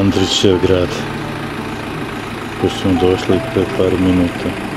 Andrićev grad. Tu smo došli pre par minuta.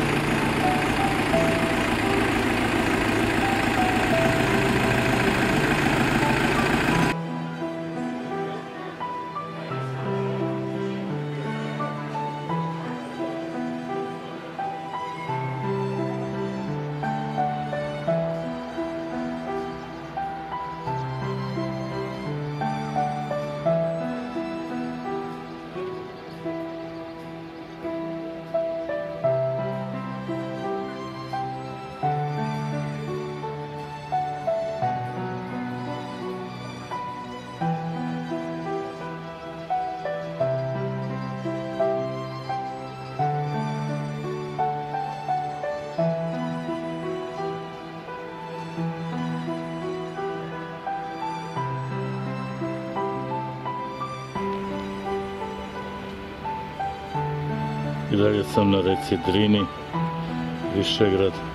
I dalje sam na reci Drini, Višegrad.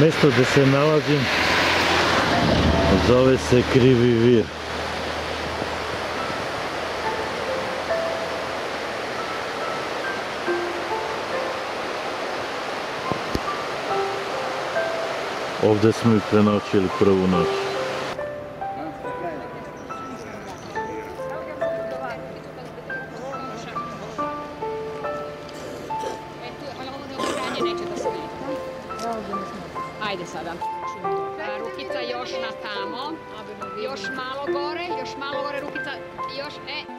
Mjesto gdje se nalazim zove se Krivi vir. Ovdje smo i prenoćili prvu noć. Ajde sada. Rukica još na tamo. Još malo gore, još malo gore rukica. Još, e.